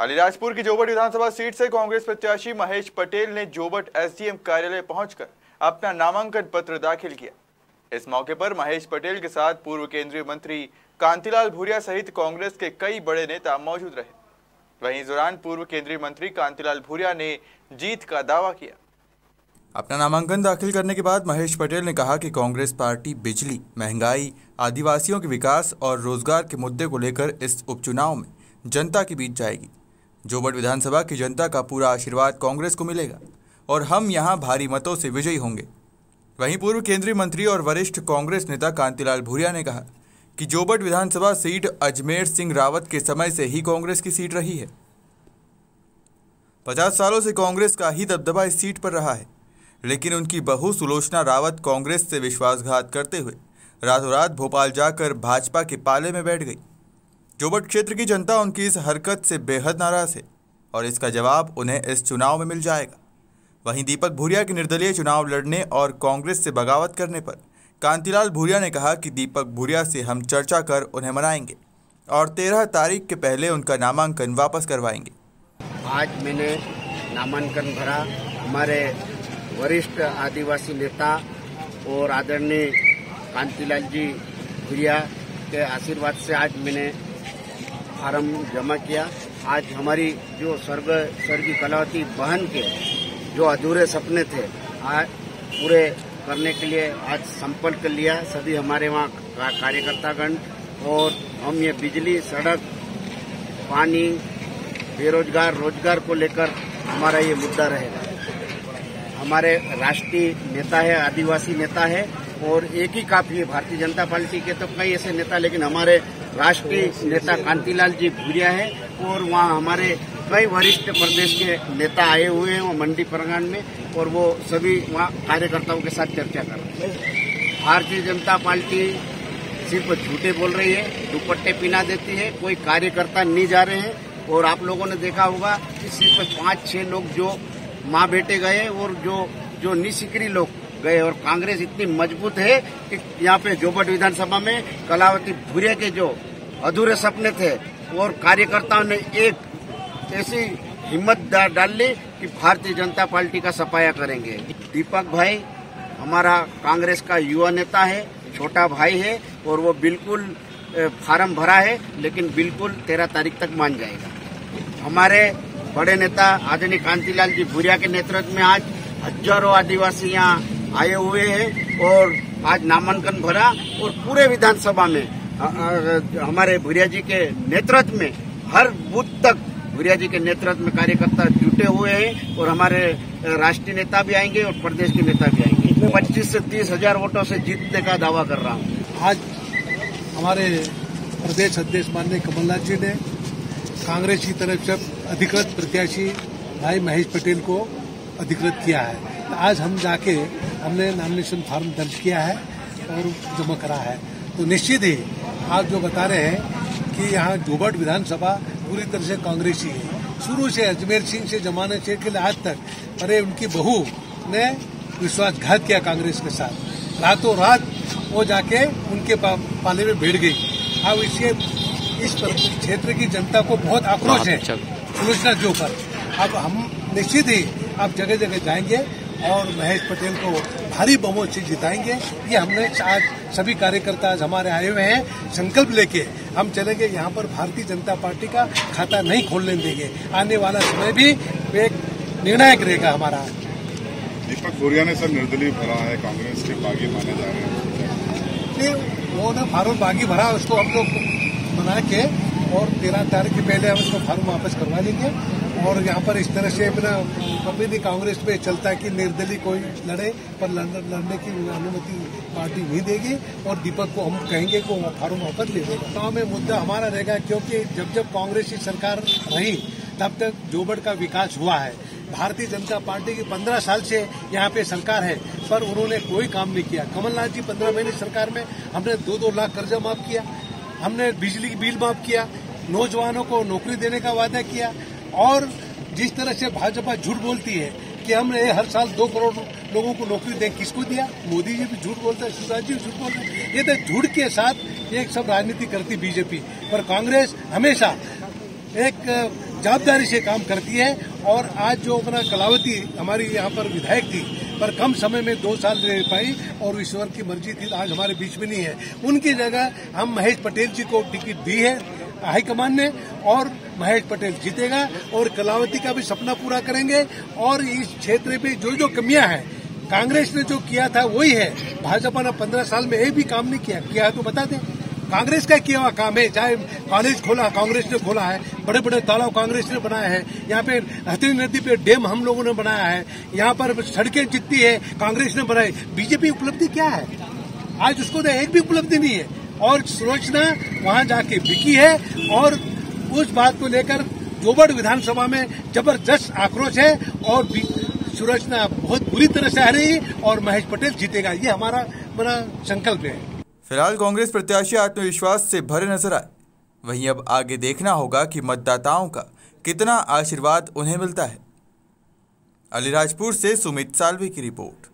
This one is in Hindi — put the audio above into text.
अलीराजपुर की जोबट विधानसभा सीट से कांग्रेस प्रत्याशी महेश पटेल ने जोबट एसडीएम कार्यालय पहुंचकर अपना नामांकन पत्र दाखिल किया। इस मौके पर महेश पटेल के साथ पूर्व केंद्रीय मंत्री कांतिलाल भूरिया सहित कांग्रेस के कई बड़े नेता मौजूद रहे। वहीं इस दौरान पूर्व केंद्रीय मंत्री कांतिलाल भूरिया ने जीत का दावा किया। अपना नामांकन दाखिल करने के बाद महेश पटेल ने कहा कि कांग्रेस पार्टी बिजली, महँगाई, आदिवासियों के विकास और रोज़गार के मुद्दे को लेकर इस उपचुनाव में जनता के बीच जाएगी। जोबट विधानसभा की जनता का पूरा आशीर्वाद कांग्रेस को मिलेगा और हम यहाँ भारी मतों से विजयी होंगे। वहीं पूर्व केंद्रीय मंत्री और वरिष्ठ कांग्रेस नेता कांतिलाल भूरिया ने कहा कि जोबट विधानसभा सीट अजमेर सिंह रावत के समय से ही कांग्रेस की सीट रही है। पचास सालों से कांग्रेस का ही दबदबा इस सीट पर रहा है, लेकिन उनकी बहू सुलोचना रावत कांग्रेस से विश्वासघात करते हुए रातों रात भोपाल जाकर भाजपा के पाले में बैठ गई। जोबट क्षेत्र की जनता उनकी इस हरकत से बेहद नाराज़ है और इसका जवाब उन्हें इस चुनाव में मिल जाएगा। वहीं दीपक भूरिया के निर्दलीय चुनाव लड़ने और कांग्रेस से बगावत करने पर कांतिलाल भूरिया ने कहा कि दीपक भूरिया से हम चर्चा कर उन्हें मनाएँगे और तेरह तारीख के पहले उनका नामांकन वापस करवाएँगे। आज मैंने नामांकन भरा। हमारे वरिष्ठ आदिवासी नेता और आदरणीय कांतिलाल जी भूरिया के आशीर्वाद से आज मैंने फार्म जमा किया। आज हमारी जो स्वर्ग, स्वर्गीय कलावती बहन के जो अधूरे सपने थे, आज पूरे करने के लिए आज संपर्क लिया। सभी हमारे वहाँ का कार्यकर्तागण और हम ये बिजली, सड़क, पानी, बेरोजगार, रोज़गार को लेकर हमारा ये मुद्दा रहेगा। हमारे राष्ट्रीय नेता है, आदिवासी नेता है। और एक ही काफ़ी है भारतीय जनता पार्टी के तो कई ऐसे नेता, लेकिन हमारे राष्ट्रीय नेता कांतिलाल जी भूरिया है और वहाँ हमारे कई वरिष्ठ प्रदेश के नेता आए हुए हैं मंडी प्रगण में, और वो सभी वहाँ कार्यकर्ताओं के साथ चर्चा कर रहे हैं। भारतीय जनता पार्टी सिर्फ़ झूठे बोल रही है, दुपट्टे पिना देती है, कोई कार्यकर्ता नहीं जा रहे हैं, और आप लोगों ने देखा होगा कि सिर्फ़ पाँच छह लोग जो माँ बेटे गए और जो जो निशिक्री लोग गए और कांग्रेस इतनी मज़बूत है कि यहाँ पे जोबट विधानसभा में कलावती भूरे के जो अधूरे सपने थे और कार्यकर्ताओं ने एक ऐसी हिम्मत डाल ली कि भारतीय जनता पार्टी का सफाया करेंगे। दीपक भाई, हमारा कांग्रेस का युवा नेता है, छोटा भाई है और वो बिल्कुल फार्म भरा है, लेकिन बिल्कुल तेरह तारीख तक मान जाएगा। हमारे बड़े नेता आदरणीय कांतिलाल जी भूरिया के नेतृत्व में आज हज़ारों आदिवासी यहाँ आए हुए हैं और आज नामांकन भरा और पूरे विधानसभा में हमारे भूरिया जी के नेतृत्व में, हर बूथ तक भूरिया जी के नेतृत्व में कार्यकर्ता जुटे हुए हैं और हमारे राष्ट्रीय नेता भी आएँगे और प्रदेश के नेता भी आएँगे। पच्चीस से तीस हज़ार वोटों से जीतने का दावा कर रहा हूँ। आज हमारे प्रदेश अध्यक्ष माननीय कमलनाथ जी ने कांग्रेस की तरफ़ से अधिकृत प्रत्याशी भाई महेश पटेल को अधिकृत किया है। तो आज हम जाके हमने नॉमिनेशन फॉर्म दर्ज किया है और जमा करा है। तो निश्चित ही आप जो बता रहे हैं कि यहाँ जोबट विधानसभा पूरी तरह से कांग्रेसी है। शुरू से अजमेर सिंह से जमाने से के आज तक अरे उनकी बहू ने विश्वासघात किया कांग्रेस के साथ। रातों रात वो जाके उनके पाले में बैठ गई। अब इसके इस क्षेत्र की जनता को बहुत आक्रोश है सूचना के ऊपर अब हम निश्चित ही अब जगह जगह जाएँगे और महेश पटेल को भारी बहुमत से जिताएँगे। ये हमने आज सभी कार्यकर्ता आज हमारे आए हुए हैं। संकल्प लेके हम चलेंगे। यहाँ पर भारतीय जनता पार्टी का खाता नहीं खोलने देंगे। आने वाला समय भी एक निर्णायक रहेगा हमारा। दीपक बोरिया ने सर निर्दलीय भरा है। कांग्रेस के बागी माने जा रहे हैं। वो ना फारूक बागी भरा उसको हम लोग बना के और तेरह तारीख के पहले हम उसको फार्म वापस करवा लेंगे। और यहाँ पर इस तरह से अपना कभी भी कांग्रेस में चलता है कि निर्दलीय कोई लड़े, पर लड़ने की अनुमति पार्टी नहीं देगी और दीपक को हम कहेंगे कि फार्म वापस ले देगा गाँव में मुद्दा हमारा रहेगा क्योंकि जब जब कांग्रेस की सरकार रही, तब तक जोबड़ का विकास हुआ है। भारतीय जनता पार्टी की पंद्रह साल से यहाँ पे सरकार है, पर उन्होंने कोई काम नहीं किया। कमलनाथ जी पंद्रह महीने सरकार में, हमने दो दो लाख कर्जा माफ़ किया, हमने बिजली बिल माफ़ किया, नौजवानों को नौकरी देने का वादा किया और जिस तरह से भाजपा झूठ बोलती है कि हमने हर साल दो करोड़ लोगों को नौकरी दें, किसको दिया? मोदी जी भी झूठ बोलते हैं शिवराज जी भी झूठ बोलते हैं। ये तो झूठ के साथ एक सब राजनीति करती बीजेपी। पर कांग्रेस हमेशा एक जवाबदारी से काम करती है और आज जो अपना कलावती हमारी यहाँ पर विधायक थी, पर कम समय में दो साल रह पाई और ईश्वर की मर्ज़ी थी, आज हमारे बीच में नहीं है। उनकी जगह हम महेश पटेल जी को टिकट दी है। हाईकमान ने और महेश पटेल जीतेगा और कलावती का भी सपना पूरा करेंगे और इस क्षेत्र में जो जो कमियाँ हैं, कांग्रेस ने जो किया था वही है। भाजपा ने पंद्रह साल में एक भी काम नहीं किया। किया है तो बता दें। कांग्रेस का किया हुआ काम है, चाहे कॉलेज खोला, कांग्रेस ने खोला है बड़े बड़े तालाब कांग्रेस ने बनाया है। यहाँ पे हथनी नदी पे डैम हम लोगों ने बनाया है। यहाँ पर सड़कें जितनी है, कांग्रेस ने बनाई। बीजेपी उपलब्धि क्या है? आज उसको तो एक भी उपलब्धि नहीं है। और सुलोचना वहाँ जाके बिकी है। और उस बात को लेकर जोबड़ विधानसभा में ज़बरदस्त आक्रोश है और सुलोचना बहुत बुरी तरह से आ रही है और महेश पटेल जीतेगा। ये हमारा बड़ा संकल्प है। फ़िलहाल कांग्रेस प्रत्याशी आत्मविश्वास से भरे नज़र आए। वहीं अब आगे देखना होगा कि मतदाताओं का कितना आशीर्वाद उन्हें मिलता है। अलीराजपुर से सुमित सालवी की रिपोर्ट।